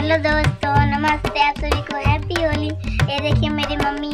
hello दोस्तों नमस्ते आप सभी को हैप्पी होली ये देखिए मेरी मम्मी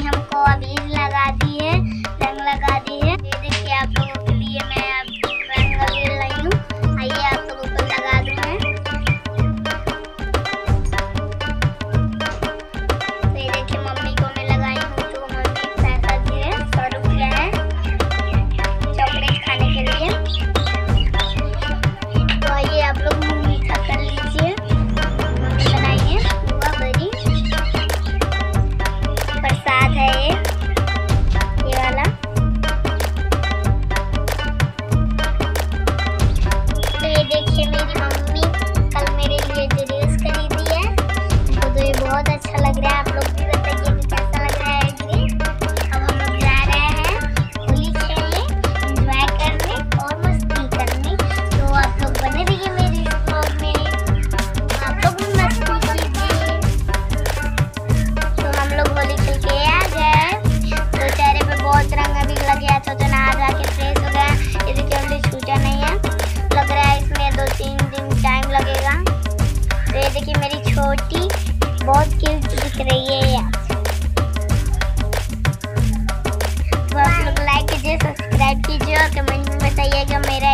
देखिए मेरी छोटी बहुत क्यूट दिख रही है यार तो आप लोग लाइक कीजिए सब्सक्राइब कीजिए और कमेंट में बताइएगा मेरा